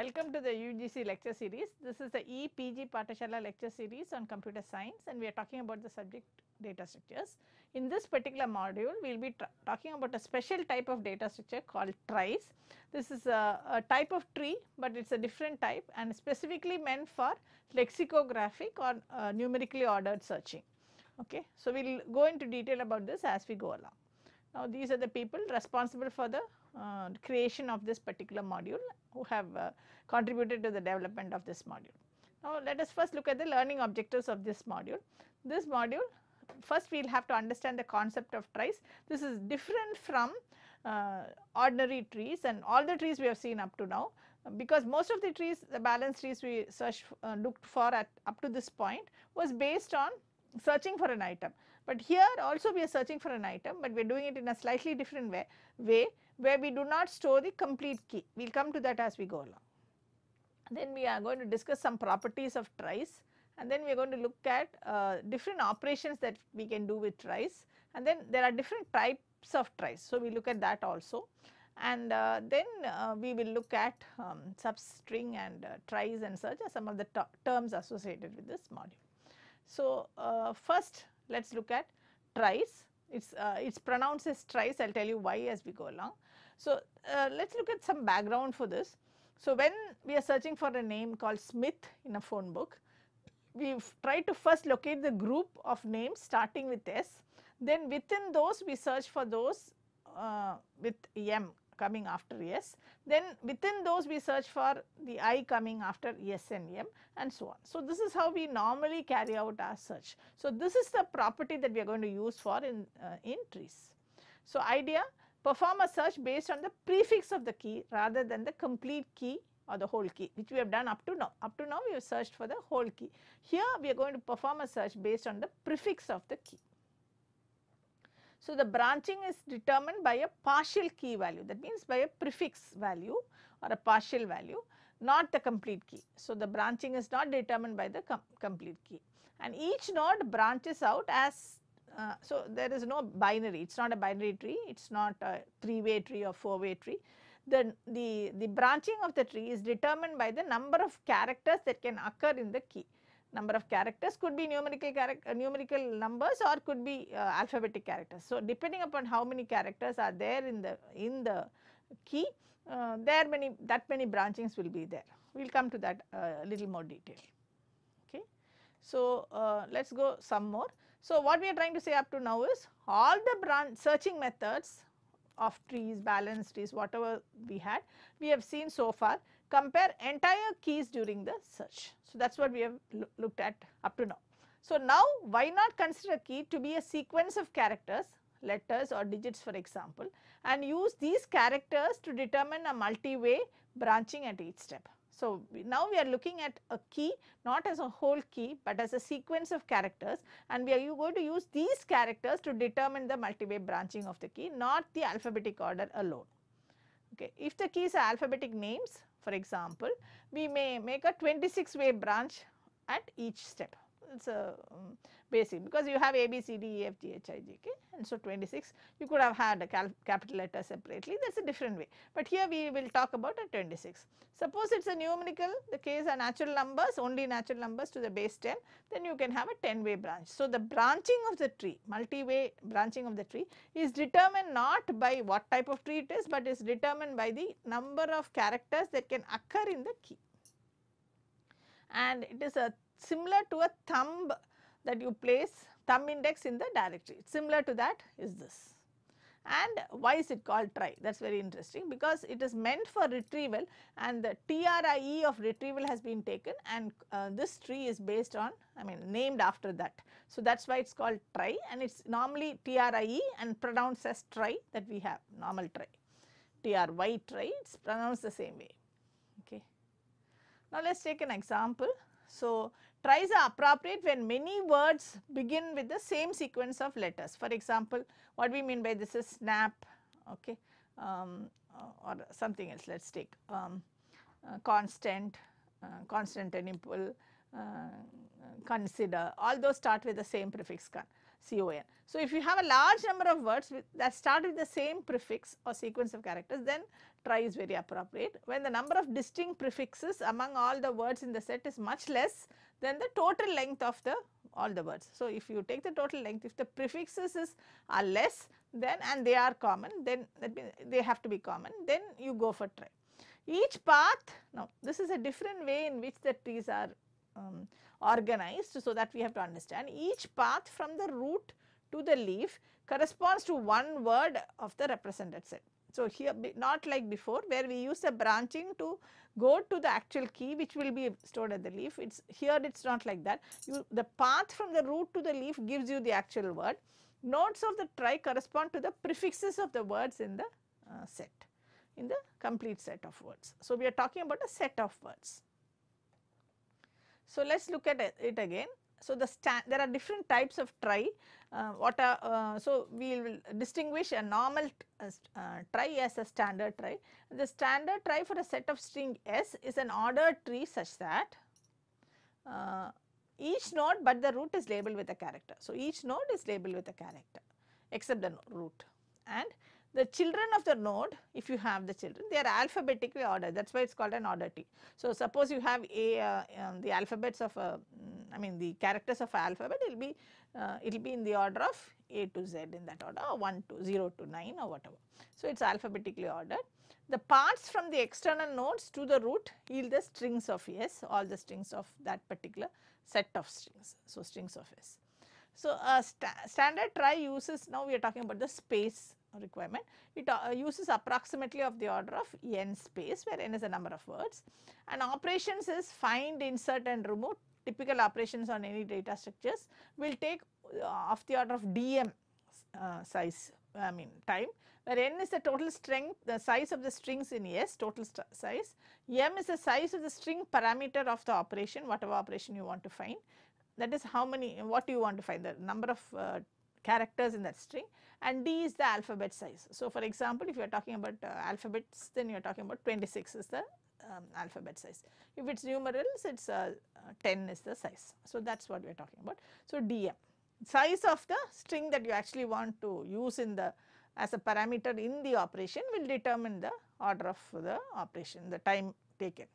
Welcome to the UGC lecture series. This is the EPG Pathshala lecture series on computer science and we are talking about the subject data structures. In this particular module, we will be talking about a special type of data structure called tries. This is a, a type of tree, but it is a different type and specifically meant for lexicographic or uh, numerically ordered searching. Okay. So, we will go into detail about this as we go along. Now, these are the people responsible for the uh, creation of this particular module who have uh, contributed to the development of this module. Now, let us first look at the learning objectives of this module. This module first we will have to understand the concept of tries. This is different from uh, ordinary trees and all the trees we have seen up to now because most of the trees the balance trees we searched uh, looked for at up to this point was based on searching for an item. But here also we are searching for an item, but we are doing it in a slightly different way, way where we do not store the complete key. We will come to that as we go along. Then we are going to discuss some properties of tries and then we are going to look at uh, different operations that we can do with tries and then there are different types of tries. So, we look at that also and uh, then uh, we will look at um, substring and uh, trees and such as some of the terms associated with this module. So, uh, first let us look at tries, it is uh, it's pronounced as trees, I will tell you why as we go along. So, uh, let us look at some background for this. So, when we are searching for a name called Smith in a phone book, we try to first locate the group of names starting with S, then within those we search for those uh, with M coming after S. Then within those we search for the I coming after S and M and so on. So, this is how we normally carry out our search. So, this is the property that we are going to use for in, uh, in tries. So, idea perform a search based on the prefix of the key rather than the complete key or the whole key which we have done up to now. Up to now we have searched for the whole key. Here we are going to perform a search based on the prefix of the key. So, the branching is determined by a partial key value. That means by a prefix value or a partial value not the complete key. So, the branching is not determined by the com complete key. And each node branches out as uh, so there is no binary. It is not a binary tree. It is not a three way tree or four way tree. The, the, the branching of the tree is determined by the number of characters that can occur in the key number of characters could be numerical character, uh, numerical numbers or could be uh, alphabetic characters. So, depending upon how many characters are there in the in the key uh, there many that many branchings will be there. We will come to that uh, a little more detail. Okay. So, uh, let us go some more. So, what we are trying to say up to now is all the branch searching methods of trees, balance trees, whatever we had, we have seen so far compare entire keys during the search. So, that is what we have lo looked at up to now. So, now why not consider a key to be a sequence of characters letters or digits for example and use these characters to determine a multi-way branching at each step. So, now we are looking at a key not as a whole key, but as a sequence of characters and we are going to use these characters to determine the multi-way branching of the key not the alphabetic order alone. Okay. If the keys are alphabetic names for example, we may make a 26 way branch at each step. It is a um, basic because you have A, B, C, D, E, F, G, H, I, J, K and so 26 you could have had a capital letter separately that is a different way. But here we will talk about a 26. Suppose it is a numerical the case are natural numbers only natural numbers to the base 10 then you can have a 10 way branch. So, the branching of the tree multi way branching of the tree is determined not by what type of tree it is, but is determined by the number of characters that can occur in the key. And it is a similar to a thumb that you place thumb index in the directory. Similar to that is this. And why is it called trie? That is very interesting because it is meant for retrieval and the TRIE of retrieval has been taken and uh, this trie is based on I mean named after that. So, that is why it is called trie and it is normally TRIE and pronounced as try that we have normal try. TRY try it is pronounced the same way. Okay. Now, let us take an example. So, Tries are appropriate when many words begin with the same sequence of letters. For example, what we mean by this is snap okay, um, or something else. Let us take um, uh, constant, uh, constant uh, consider all those start with the same prefix con. con. So, if you have a large number of words with, that start with the same prefix or sequence of characters then trie is very appropriate. When the number of distinct prefixes among all the words in the set is much less than the total length of the all the words. So, if you take the total length if the prefixes is are less then and they are common then that means they have to be common then you go for trie. Each path now this is a different way in which the trees are um, organized so that we have to understand each path from the root to the leaf corresponds to one word of the represented set. So, here not like before where we use the branching to go to the actual key which will be stored at the leaf. It's here it is not like that. You, the path from the root to the leaf gives you the actual word. Nodes of the trie correspond to the prefixes of the words in the uh, set, in the complete set of words. So, we are talking about a set of words. So, let us look at it again. So, the there are different types of trie. Uh, what are, uh, so we will distinguish a normal uh, trie as a standard trie. The standard trie for a set of string S is an ordered tree such that uh, each node but the root is labeled with a character. So, each node is labeled with a character except the root and the children of the node if you have the children they are alphabetically ordered that is why it is called an order tree. So, suppose you have a uh, um, the alphabets of a I mean the characters of alphabet it will be uh, it will be in the order of A to Z in that order or 1 to 0 to 9 or whatever. So, it is alphabetically ordered. The parts from the external nodes to the root yield the strings of S all the strings of that particular set of strings. So, strings of S. So, a standard trie uses now we are talking about the space requirement. It uh, uses approximately of the order of n space where n is the number of words. And operations is find, insert and remove. Typical operations on any data structures will take uh, of the order of dm uh, size I mean time where n is the total strength the size of the strings in S total size, m is the size of the string parameter of the operation whatever operation you want to find. That is how many what you want to find. The number of uh, characters in that string and d is the alphabet size. So, for example, if you are talking about uh, alphabets then you are talking about 26 is the um, alphabet size. If it is numerals it is uh, uh, 10 is the size. So, that is what we are talking about. So, dm size of the string that you actually want to use in the as a parameter in the operation will determine the order of the operation the time taken.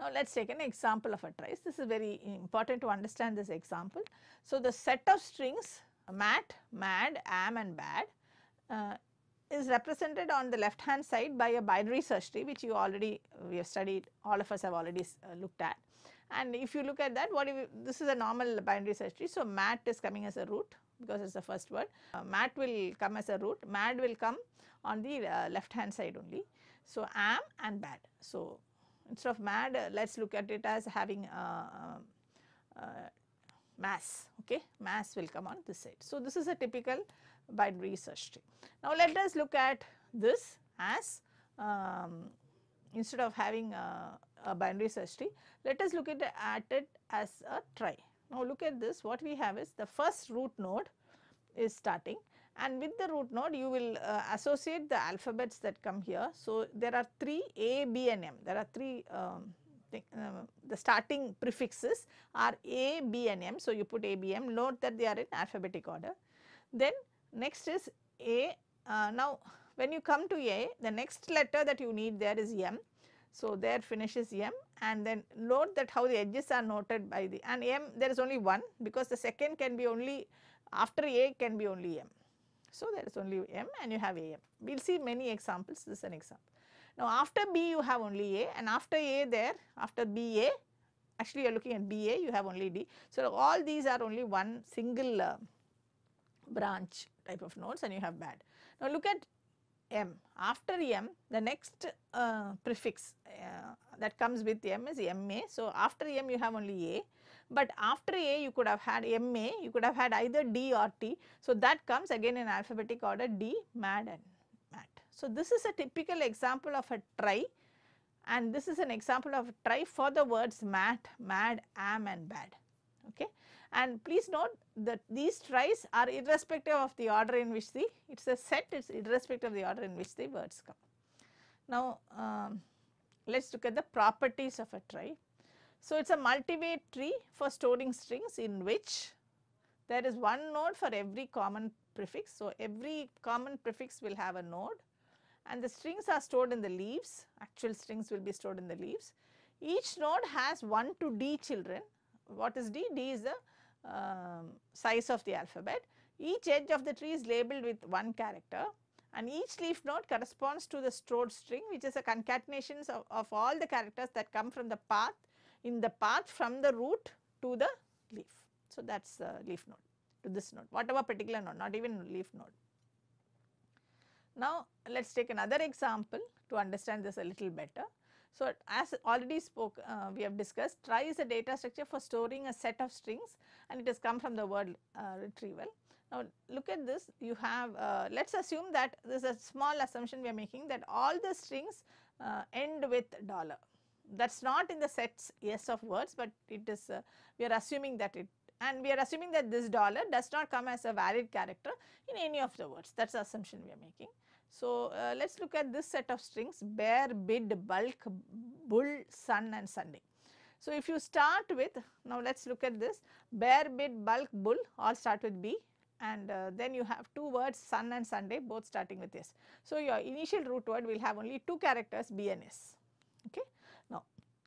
Now, let us take an example of a tries. This is very important to understand this example. So, the set of strings mat, mad, am and bad uh, is represented on the left hand side by a binary search tree which you already we have studied all of us have already uh, looked at. And if you look at that what this is a normal binary search tree. So, mat is coming as a root because it is the first word. Uh, mat will come as a root, mad will come on the uh, left hand side only. So, am and bad. So, instead of mad uh, let us look at it as having uh, uh, mass okay mass will come on this side. So, this is a typical binary search tree. Now, let us look at this as um, instead of having a, a, binary search tree let us look at, at it as a trie. Now, look at this what we have is the first root node is starting and with the root node you will uh, associate the alphabets that come here. So, there are 3 A, B and M, there are 3 um, uh, the starting prefixes are A, B and M. So, you put A, B, M, note that they are in alphabetic order. Then next is A, uh, now when you come to A, the next letter that you need there is M. So, there finishes M and then note that how the edges are noted by the and M there is only one because the second can be only after A can be only M. So, there is only M and you have AM. We will see many examples, this is an example. Now, after B you have only A and after A there, after BA, actually you are looking at BA, you have only D. So, all these are only one single uh, branch type of nodes and you have bad. Now, look at M. After M, the next uh, prefix uh, that comes with M is MA. So, after M you have only A but after A you could have had MA, you could have had either D or T. So, that comes again in alphabetic order D, MAD and MAT. So, this is a typical example of a trie and this is an example of trie for the words MAT, MAD, AM and BAD. And please note that these tries are irrespective of the order in which the, it is a set, it is irrespective of the order in which the words come. Now, um, let us look at the properties of a trie. So, it is a multi-way tree for storing strings in which there is one node for every common prefix. So, every common prefix will have a node and the strings are stored in the leaves, actual strings will be stored in the leaves. Each node has 1 to d children. What is d? d is the um, size of the alphabet. Each edge of the tree is labeled with one character and each leaf node corresponds to the stored string which is a concatenation of, of all the characters that come from the path in the path from the root to the leaf. So, that is the leaf node to this node whatever particular node not even leaf node. Now, let us take another example to understand this a little better. So, as already spoke uh, we have discussed trie is a data structure for storing a set of strings and it has come from the word uh, retrieval. Now, look at this you have uh, let us assume that this is a small assumption we are making that all the strings uh, end with dollar that is not in the sets yes of words, but it is uh, we are assuming that it and we are assuming that this dollar does not come as a valid character in any of the words that is the assumption we are making. So, uh, let us look at this set of strings bear, bid, bulk, bull, sun and Sunday. So, if you start with now let us look at this bear, bid, bulk, bull all start with B and uh, then you have two words sun and Sunday both starting with S. So, your initial root word will have only two characters B and S. Okay. Now,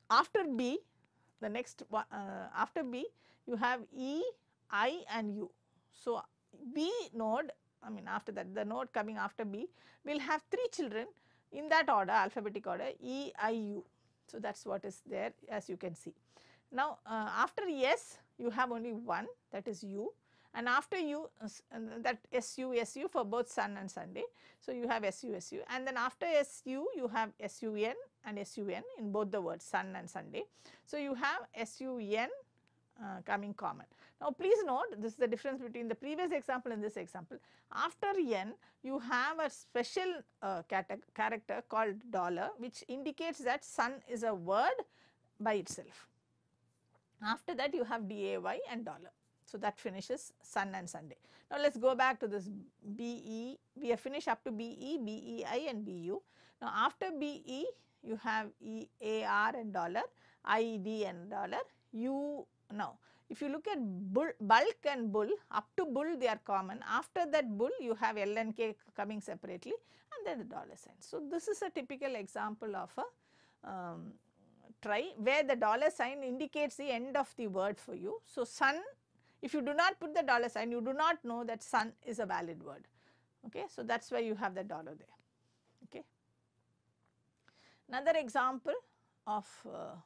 after B the next one uh, after B you have E, I and U. So, B node I mean after that the node coming after B will have three children in that order alphabetic order E, I, U. So, that is what is there as you can see. Now, uh, after S you have only one that is U and after U uh, that SU, SU for both Sun and Sunday. So, you have SU, SU and then after SU you have SUN and SUN in both the words Sun and Sunday. So, you have SUN uh, coming common. Now, please note this is the difference between the previous example and this example. After n you have a special uh, character called dollar which indicates that sun is a word by itself. After that you have day and dollar. So, that finishes Sun and Sunday. Now, let us go back to this BE, we have finished up to BE, BEI and BU. Now, after BE you have EAR and dollar, ID and dollar, U now. If you look at bull, bulk and bull, up to bull they are common, after that bull you have L and K coming separately and then the dollar sign. So, this is a typical example of a um, trie where the dollar sign indicates the end of the word for you. So, sun if you do not put the dollar sign, you do not know that sun is a valid word. Okay, so that's why you have the dollar there. Okay. Another example of uh,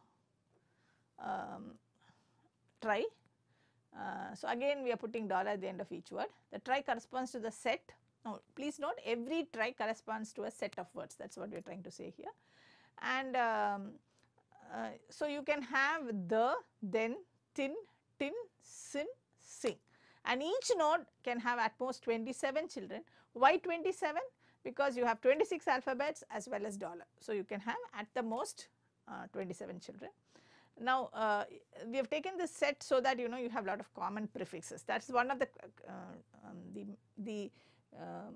um, trie. Uh, so again, we are putting dollar at the end of each word. The trie corresponds to the set. Now, please note every trie corresponds to a set of words. That's what we are trying to say here. And um, uh, so you can have the, then, tin, tin, sin, sing and each node can have at most 27 children. Why 27? Because you have 26 alphabets as well as dollar. So, you can have at the most uh, 27 children. Now, uh, we have taken this set so that you know you have a lot of common prefixes. That is one of the uh, um, the the um,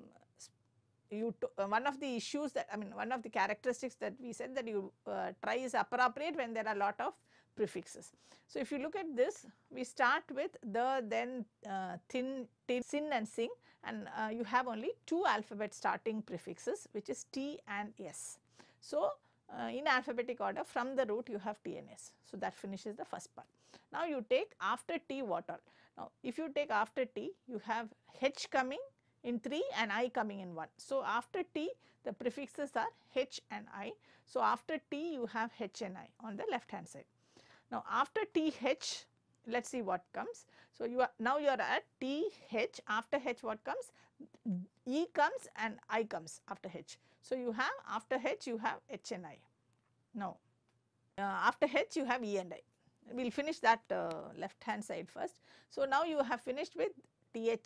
you uh, one of the issues that I mean one of the characteristics that we said that you uh, trie is appropriate when there are a lot of prefixes. So, if you look at this, we start with the, then uh, thin, tin, sin and sing and uh, you have only two alphabet starting prefixes which is T and S. So, uh, in alphabetic order from the root you have TNS. So, that finishes the first part. Now, you take after T what all? Now, if you take after T you have H coming in 3 and I coming in 1. So, after T the prefixes are H and I. So, after T you have H and I on the left hand side. Now, after TH, let us see what comes. So, you are now you are at TH, after H what comes? E comes and I comes after H. So, you have after H you have H and I. Now, uh, after H you have E and I. We will finish that uh, left hand side first. So, now you have finished with THE,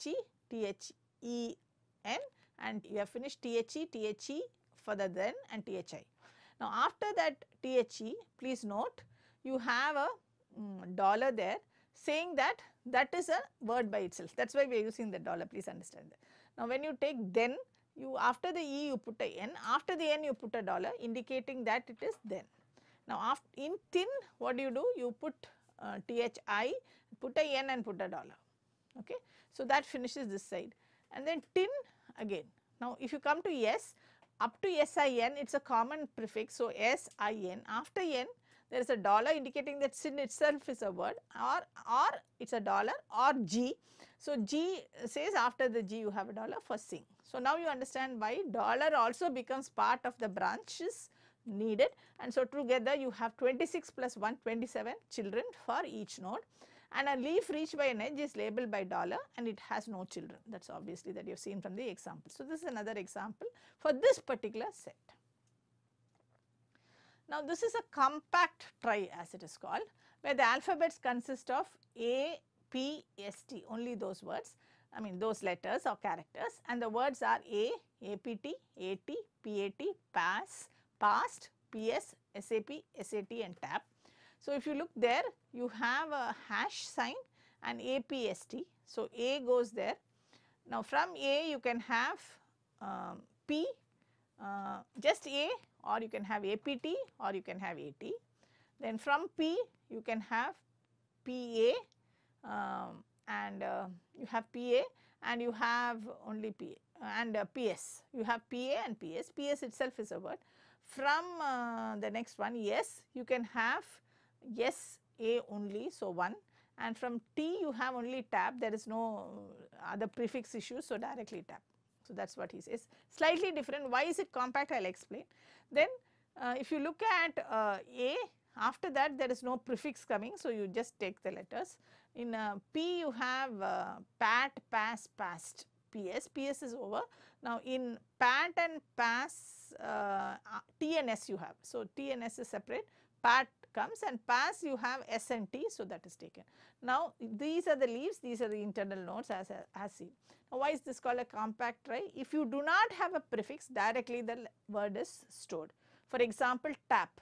THEN and you have finished THE, THE for the then and THI. Now, after that THE, please note you have a um, dollar there saying that that is a word by itself. That is why we are using the dollar, please understand that. Now, when you take then, you after the E you put a N, after the N you put a dollar indicating that it is then. Now, in thin what do you do? You put uh, THI, put a N and put a dollar. Okay. So, that finishes this side and then tin again. Now, if you come to S up to SIN it is a common prefix. So, SIN after N there is a dollar indicating that sin itself is a word or or it is a dollar or G. So, G says after the G you have a dollar for sing. So, now you understand why dollar also becomes part of the branches needed and so together you have 26 plus 1 27 children for each node and a leaf reached by an edge is labeled by dollar and it has no children that is obviously that you have seen from the example. So, this is another example for this particular set. Now, this is a compact trie as it is called where the alphabets consist of A, P, S, T only those words I mean those letters or characters and the words are A, APT, AT, PAT, PASS, PAST, PS, SAP, SAT and TAP. So, if you look there you have a hash sign and APST. So, A goes there. Now, from A you can have um, P uh, just A or you can have APT or you can have AT. Then from P you can have PA um, and uh, you have PA and you have only PA and uh, PS. You have PA and PS. PS itself is a word. From uh, the next one yes you can have yes A only so 1 and from T you have only tab there is no other prefix issue so directly tab. So, that is what he says slightly different why is it compact I will explain. Then uh, if you look at uh, A after that there is no prefix coming so you just take the letters. In uh, P you have uh, pat, pass, past, PS, PS is over. Now in pat and pass uh, S you have. So T and S is separate, pat comes and pass you have S and T so that is taken. Now these are the leaves, these are the internal nodes as, as seen. Now why is this called a compact trie? If you do not have a prefix directly the word is stored. For example tap,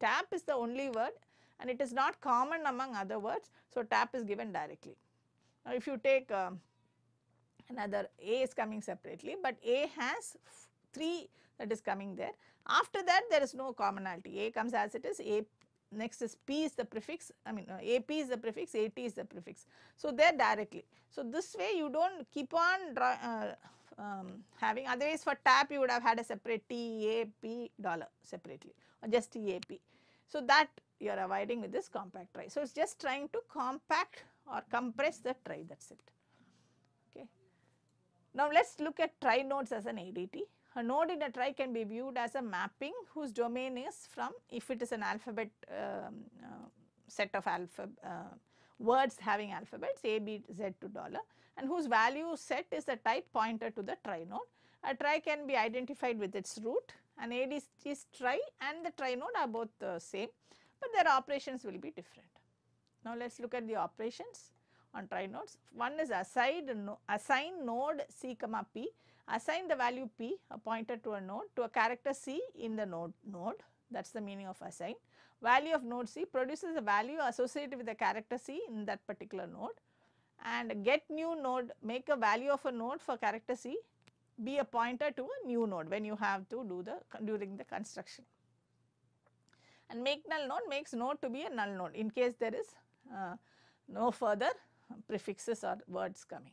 tap is the only word and it is not common among other words. So, tap is given directly. Now, if you take um, another A is coming separately, but A has 3 that is coming there. After that there is no commonality, A comes as it is, A next is P is the prefix, I mean uh, AP is the prefix, AT is the prefix. So, there directly. So, this way you do not keep on draw, uh, um, having otherwise for tap you would have had a separate TAP dollar separately or just TAP. So, that you are avoiding with this compact trie. So, it is just trying to compact or compress the trie that is it. Okay. Now, let us look at trie nodes as an ADT. A node in a trie can be viewed as a mapping whose domain is from if it is an alphabet um, uh, set of alpha uh, words having alphabets A, B, Z to dollar and whose value set is the type pointer to the trie node. A trie can be identified with its root and ADT trie and the trie node are both the same but their operations will be different. Now let us look at the operations on trie nodes. One is no, assign node C comma P, assign the value P a pointer to a node to a character C in the node node that is the meaning of assign. Value of node C produces a value associated with the character C in that particular node and get new node make a value of a node for character C be a pointer to a new node when you have to do the during the construction and make null node makes node to be a null node in case there is uh, no further prefixes or words coming.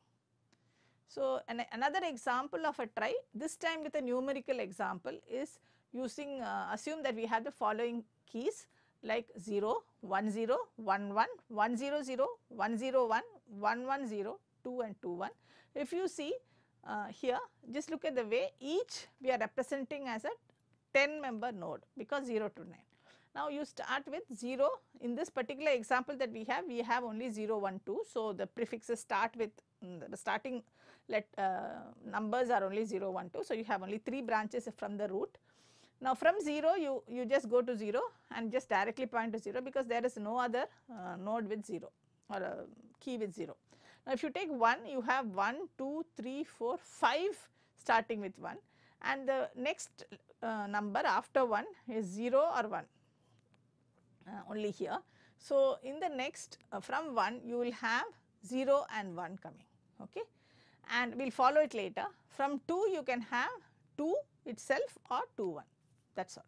So, an, another example of a trie this time with a numerical example is using uh, assume that we have the following keys like 0, 1 0, 1 1, 1 0 0, 1 0 1, 1 1 0, 2 and 2 1. If you see uh, here just look at the way each we are representing as a 10 member node because 0 to 9. Now, you start with 0 in this particular example that we have we have only 0 1 2. So, the prefixes start with mm, the starting let uh, numbers are only 0 1 2. So, you have only 3 branches from the root. Now, from 0 you, you just go to 0 and just directly point to 0 because there is no other uh, node with 0 or a key with 0. Now, if you take 1 you have 1, 2, 3, 4, 5 starting with 1 and the next uh, number after 1 is 0 or 1 uh, only here. So, in the next uh, from 1 you will have 0 and 1 coming okay and we will follow it later. From 2 you can have 2 itself or 2 1 that is all.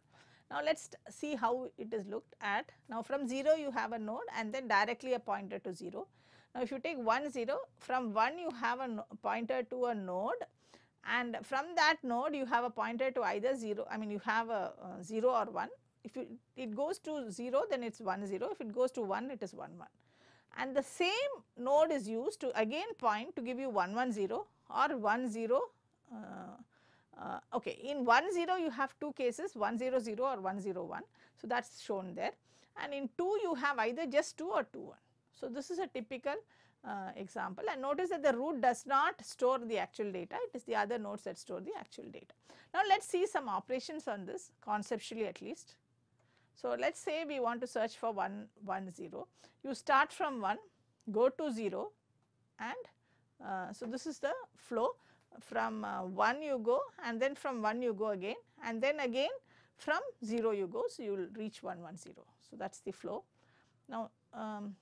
Now, let us see how it is looked at. Now, from 0 you have a node and then directly a pointer to 0. Now, if you take 1 0 from 1 you have a no pointer to a node and from that node you have a pointer to either 0 I mean you have a, uh 0 or 1 if it goes to 0 then it is 1 0 if it goes to 1 it is 1 1 and the same node is used to again point to give you 1 1 0 or 1 0 uh, uh, okay. In 1 0 you have two cases 1 0 0 or 1 0 1 so that is shown there. And in 2 you have either just 2 or 2 1 so this is a typical uh, example. And notice that the root does not store the actual data. It is the other nodes that store the actual data. Now let us see some operations on this conceptually at least so, let us say we want to search for 1 1 0. You start from 1, go to 0 and uh, so this is the flow from uh, 1 you go and then from 1 you go again and then again from 0 you go. So, you will reach 1 1 0. So, that is the flow. Now, um,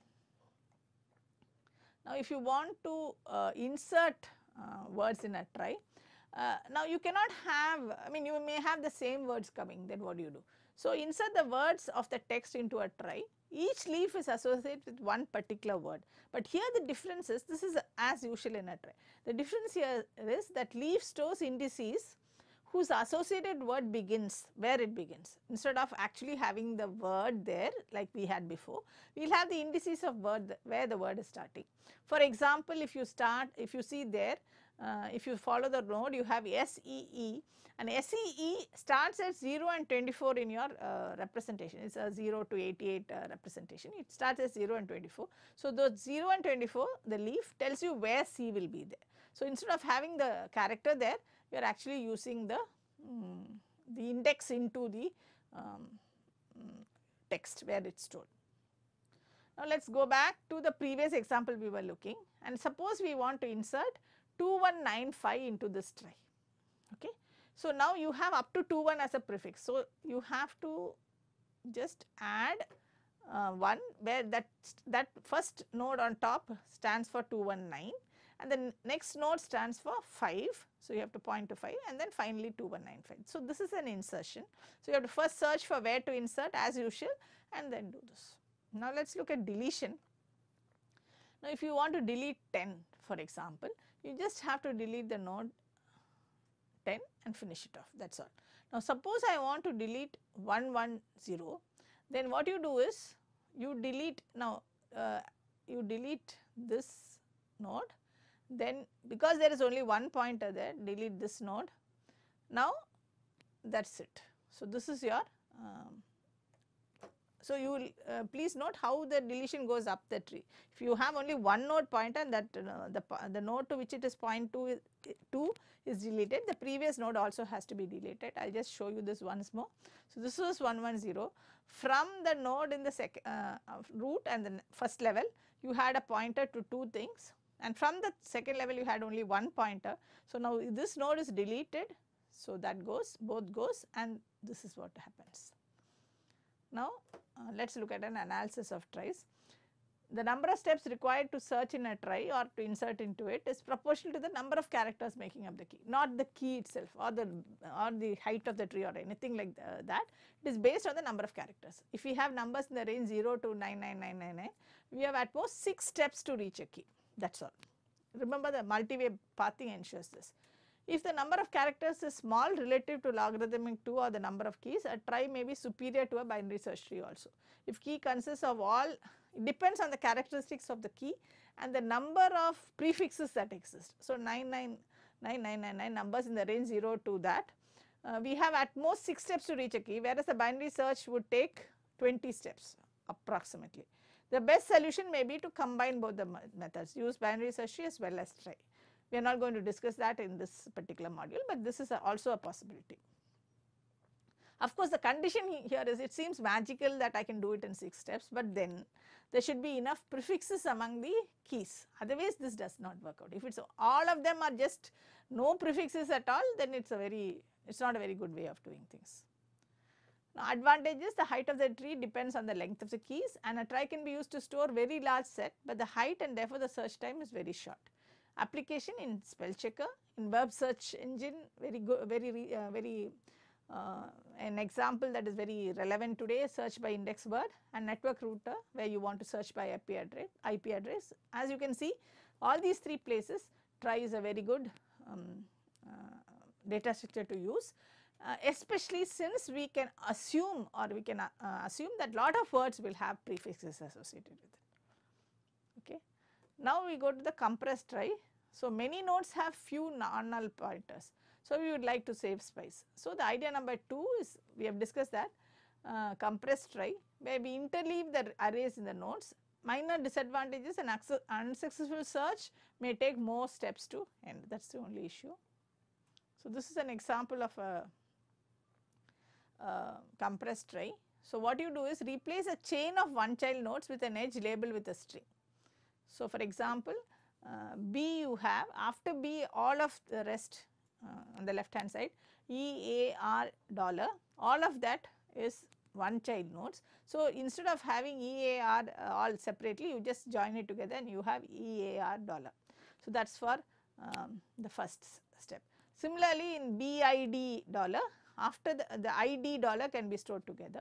now if you want to uh, insert uh, words in a trie, uh, now you cannot have I mean you may have the same words coming then what do you do? So, insert the words of the text into a trie. Each leaf is associated with one particular word, but here the difference is this is as usual in a trie. The difference here is that leaf stores indices whose associated word begins where it begins. Instead of actually having the word there like we had before, we will have the indices of word where the word is starting. For example, if you start, if you see there, uh, if you follow the node, you have SEE and SEE starts at 0 and 24 in your uh, representation. It is a 0 to 88 uh, representation. It starts at 0 and 24. So, those 0 and 24, the leaf tells you where C will be there. So, instead of having the character there, you are actually using the, um, the index into the um, text where it is stored. Now, let us go back to the previous example we were looking and suppose we want to insert 2195 into this trie. Okay. So, now you have up to 21 as a prefix. So, you have to just add uh, 1 where that, that first node on top stands for 219 and the next node stands for 5. So, you have to point to 5 and then finally 2195. So, this is an insertion. So, you have to first search for where to insert as usual and then do this. Now, let us look at deletion. Now, if you want to delete 10 for example, you just have to delete the node 10 and finish it off that is all. Now, suppose I want to delete 110 then what you do is you delete now uh, you delete this node then because there is only one pointer there delete this node now that is it. So, this is your um, so, you will uh, please note how the deletion goes up the tree. If you have only one node pointer and that uh, the, the node to which it is point to is, is deleted, the previous node also has to be deleted. I will just show you this once more. So, this was 110 from the node in the second uh, root and the first level you had a pointer to two things and from the second level you had only one pointer. So, now this node is deleted. So, that goes both goes and this is what happens. Now, uh, let us look at an analysis of tries. The number of steps required to search in a trie or to insert into it is proportional to the number of characters making up the key, not the key itself or the or the height of the tree or anything like the, that. It is based on the number of characters. If we have numbers in the range 0 to 99999, we have at most 6 steps to reach a key. That is all. Remember the multi-way pathing ensures this. If the number of characters is small relative to logarithmic 2 or the number of keys, a trie may be superior to a binary search tree also. If key consists of all, it depends on the characteristics of the key and the number of prefixes that exist. So, 99999 numbers in the range 0 to that. Uh, we have at most 6 steps to reach a key whereas the binary search would take 20 steps approximately. The best solution may be to combine both the methods, use binary search tree as well as trie. We are not going to discuss that in this particular module, but this is a also a possibility. Of course, the condition here is it seems magical that I can do it in 6 steps, but then there should be enough prefixes among the keys. Otherwise, this does not work out. If it's all of them are just no prefixes at all, then it's a very, it's not a very good way of doing things. Now, advantages, the height of the tree depends on the length of the keys and a trie can be used to store very large set, but the height and therefore the search time is very short application in spell checker, in web search engine very good, very, uh, very uh, an example that is very relevant today search by index word and network router where you want to search by IP address, IP address. As you can see all these three places trie is a very good um, uh, data structure to use uh, especially since we can assume or we can uh, assume that lot of words will have prefixes associated with it. Now we go to the compressed trie. So many nodes have few non-null pointers. So we would like to save space. So the idea number 2 is we have discussed that uh, compressed trie where we interleave the arrays in the nodes. Minor disadvantages and unsuccessful search may take more steps to end that is the only issue. So this is an example of a uh, compressed trie. So, what you do is replace a chain of one child nodes with an edge labeled with a string. So, for example, uh, B you have after B all of the rest uh, on the left hand side E A R dollar all of that is one child nodes. So, instead of having E A R uh, all separately you just join it together and you have E A R dollar. So, that is for um, the first step. Similarly, in B I D dollar after the, the ID dollar can be stored together.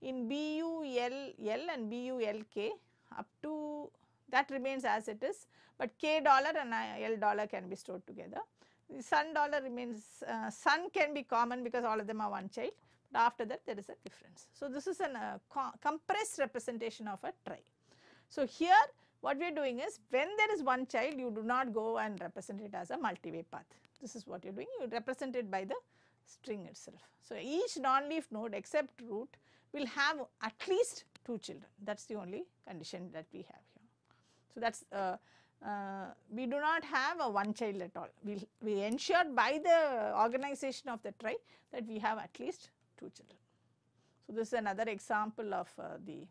In BULL and BULK up to that remains as it is, but K dollar and L dollar can be stored together. The sun dollar remains, uh, sun can be common because all of them are one child, but after that there is a difference. So, this is a uh, co compressed representation of a trie. So, here what we are doing is when there is one child you do not go and represent it as a multi-way path. This is what you are doing, you represent it by the string itself. So, each non-leaf node except root will have at least two children that is the only condition that we have. So, that is uh, uh, we do not have a one child at all. We, we ensure by the organization of the trie that we have at least two children. So, this is another example of uh, the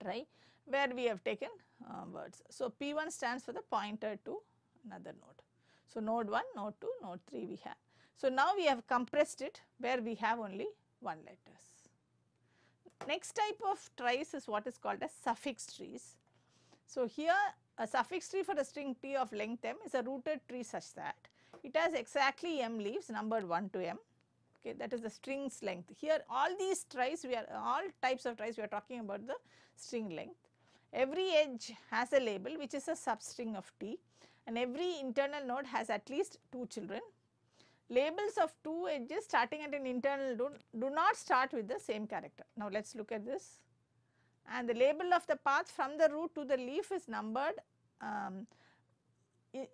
trie where we have taken uh, words. So, P1 stands for the pointer to another node. So, node 1, node 2, node 3 we have. So, now we have compressed it where we have only one letters. Next type of tries is what is called as suffix trees. So, here a suffix tree for a string t of length m is a rooted tree such that it has exactly m leaves numbered 1 to m okay that is the string's length. Here all these tries we are all types of tries we are talking about the string length. Every edge has a label which is a substring of t and every internal node has at least two children labels of two edges starting at an internal do, do not start with the same character. Now, let us look at this and the label of the path from the root to the leaf is numbered um,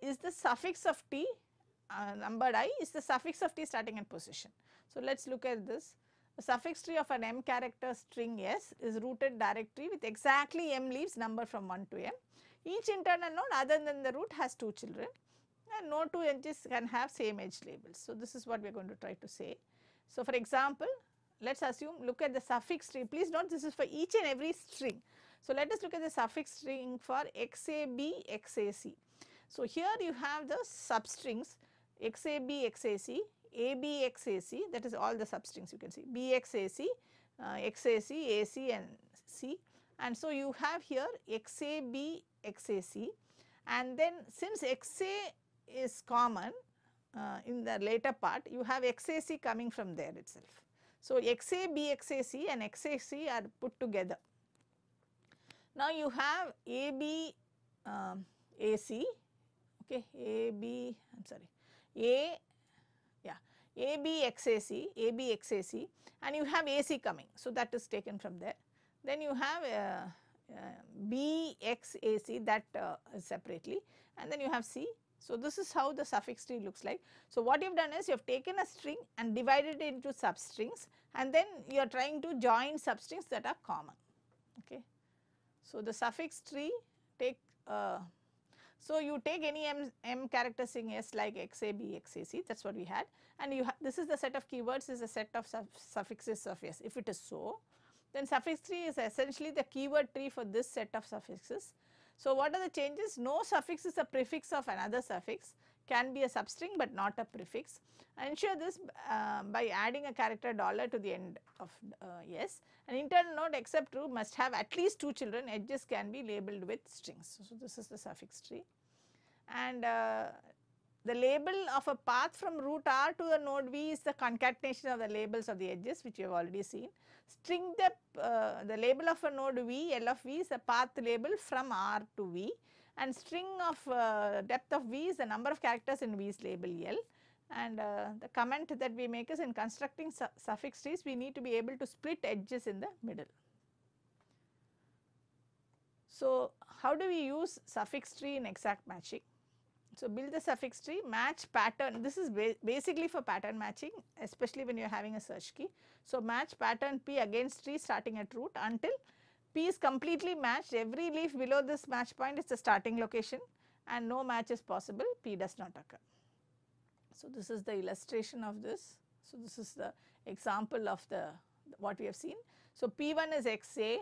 is the suffix of t uh, numbered i is the suffix of t starting at position. So, let us look at this the suffix tree of an m character string s is rooted directory with exactly m leaves number from 1 to m. Each internal node other than the root has two children and no two edges can have same edge labels. So, this is what we are going to try to say. So, for example, let us assume look at the suffix string please note this is for each and every string. So, let us look at the suffix string for XAB XAC. So, here you have the substrings XAB XAC, AB XAC that is all the substrings you can see BXAC, uh, XAC, AC and C and so you have here XAB XAC and then since XA is common uh, in the later part you have XAC coming from there itself. So, XA, BXAC and XAC are put together. Now, you have AB um, AC okay AB I am sorry A yeah AB XAC AB XAC and you have AC coming. So, that is taken from there. Then you have uh, uh, BXAC that uh, separately and then you have C so, this is how the suffix tree looks like. So, what you have done is you have taken a string and divided it into substrings and then you are trying to join substrings that are common. Okay. So, the suffix tree take uh, so you take any m, m character string s like xab, xac that is what we had and you this is the set of keywords is a set of suffixes of s. If it is so then suffix tree is essentially the keyword tree for this set of suffixes so, what are the changes? No suffix is a prefix of another suffix can be a substring but not a prefix. Ensure this uh, by adding a character dollar to the end of uh, yes. An internal node except true must have at least two children edges can be labeled with strings. So, this is the suffix tree and uh, the label of a path from root R to the node V is the concatenation of the labels of the edges which you have already seen. String depth, uh, the label of a node V, L of V is the path label from R to V and string of uh, depth of V is the number of characters in V's label L and uh, the comment that we make is in constructing su suffix trees we need to be able to split edges in the middle. So, how do we use suffix tree in exact matching? So, build the suffix tree, match pattern, this is ba basically for pattern matching especially when you are having a search key. So, match pattern P against tree starting at root until P is completely matched, every leaf below this match point is the starting location and no match is possible, P does not occur. So, this is the illustration of this. So, this is the example of the what we have seen. So, P1 is XA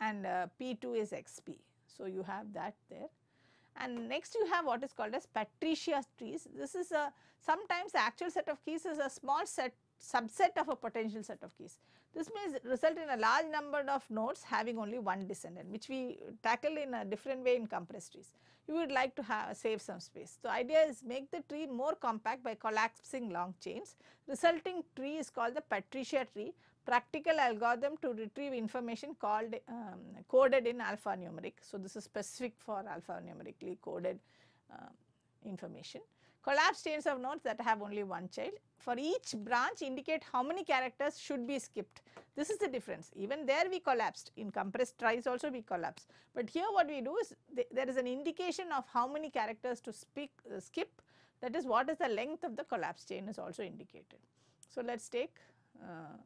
and uh, P2 is XP. So, you have that there. And next you have what is called as Patricia trees. This is a sometimes the actual set of keys is a small set subset of a potential set of keys. This may result in a large number of nodes having only one descendant which we tackle in a different way in compressed trees. You would like to have save some space. The idea is make the tree more compact by collapsing long chains. Resulting tree is called the Patricia tree practical algorithm to retrieve information called um, coded in alphanumeric. So, this is specific for alphanumerically coded uh, information. Collapse chains of nodes that have only one child. For each branch indicate how many characters should be skipped. This is the difference. Even there we collapsed. In compressed tries also we collapse. But here what we do is th there is an indication of how many characters to speak, uh, skip. That is what is the length of the collapse chain is also indicated. So, let us take uh,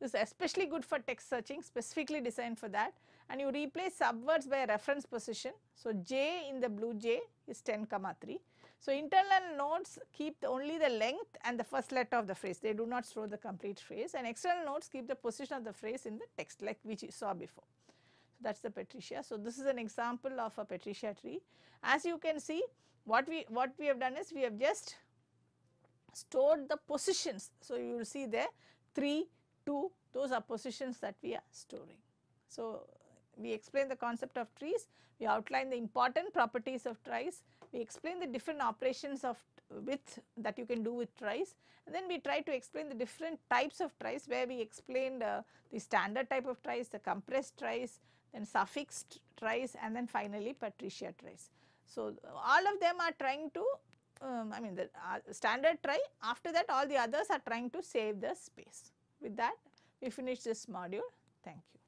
this is especially good for text searching specifically designed for that and you replace subwords by a reference position. So, j in the blue j is 10 comma 3. So, internal nodes keep the only the length and the first letter of the phrase they do not store the complete phrase and external nodes keep the position of the phrase in the text like which you saw before. So, that is the Patricia. So, this is an example of a Patricia tree. As you can see what we what we have done is we have just stored the positions. So, you will see there 3, 2 those are positions that we are storing. So, we explain the concept of trees, we outline the important properties of trees, we explain the different operations of with that you can do with tries and then we trie to explain the different types of tries where we explained uh, the standard type of tries, the compressed tries, then suffixed tries and then finally Patricia tries. So, all of them are trying to um, I mean the uh, standard try after that all the others are trying to save the space. With that we finish this module. Thank you.